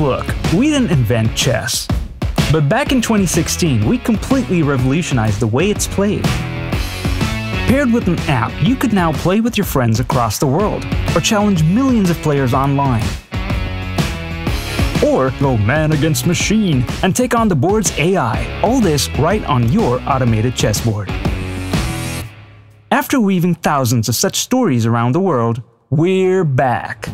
Look, we didn't invent chess. But back in 2016, we completely revolutionized the way it's played. Paired with an app, you could now play with your friends across the world, or challenge millions of players online. Or go man against machine and take on the board's AI, all this right on your automated chessboard. After weaving thousands of such stories around the world, we're back.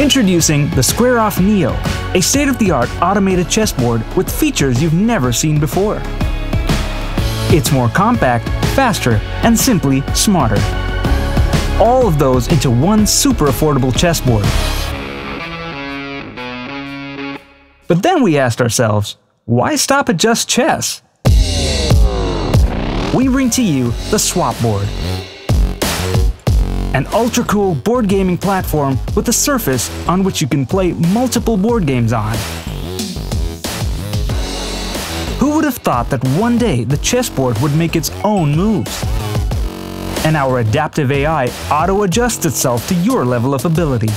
Introducing the Square Off Neo, a state-of-the-art automated chessboard with features you've never seen before. It's more compact, faster, and simply smarter. All of those into one super affordable chessboard. But then we asked ourselves, why stop at just chess? We bring to you the Swap Board. Ultra cool board gaming platform with a surface on which you can play multiple board games on. Who would have thought that one day the chessboard would make its own moves? And our adaptive AI auto-adjusts itself to your level of ability.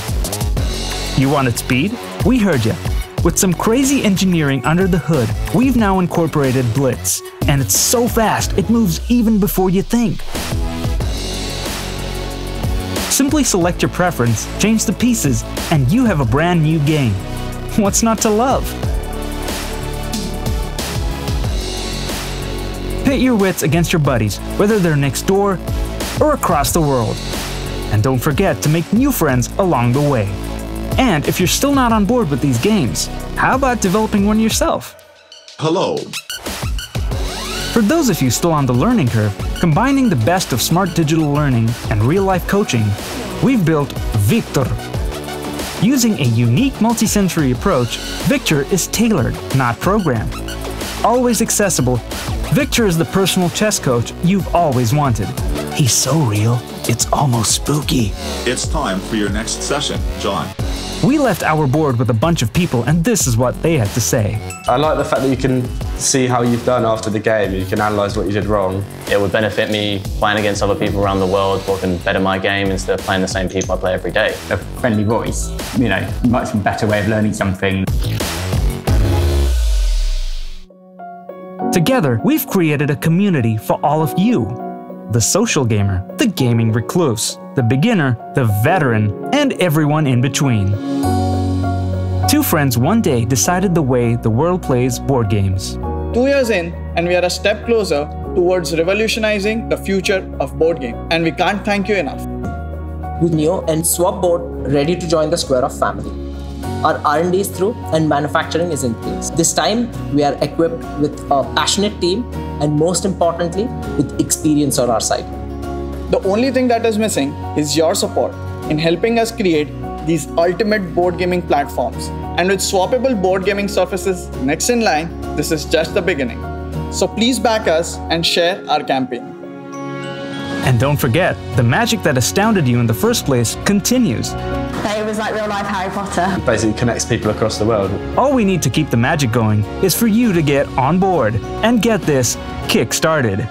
You wanted speed? We heard you. With some crazy engineering under the hood, we've now incorporated Blitz, and it's so fast it moves even before you think. Simply select your preference, change the pieces, and you have a brand new game. What's not to love? Pit your wits against your buddies, whether they're next door or across the world. And don't forget to make new friends along the way. And if you're still not on board with these games, how about developing one yourself? Hello. For those of you still on the learning curve, combining the best of smart digital learning and real-life coaching, we've built Victor. Using a unique multi-sensory approach, Victor is tailored, not programmed. Always accessible, Victor is the personal chess coach you've always wanted. He's so real, it's almost spooky. It's time for your next session, John. We left our board with a bunch of people, and this is what they had to say. I like the fact that you can see how you've done after the game. You can analyse what you did wrong. It would benefit me playing against other people around the world who can better my game instead of playing the same people I play every day. A friendly voice, you know, much better way of learning something. Together, we've created a community for all of you. The social gamer, the gaming recluse, the beginner, the veteran, and everyone in between. Two friends one day decided the way the world plays board games. Two years in, and we are a step closer towards revolutionizing the future of board game, and we can't thank you enough. With Neo and Swapboard ready to join the Square Off family. Our R&D is through and manufacturing is in place. This time, we are equipped with a passionate team and most importantly, with experience on our side. The only thing that is missing is your support in helping us create these ultimate board gaming platforms. And with swappable board gaming surfaces next in line, this is just the beginning. So please back us and share our campaign. And don't forget, the magic that astounded you in the first place continues. It was like real life Harry Potter. Basically connects people across the world. All we need to keep the magic going is for you to get on board and get this kick started.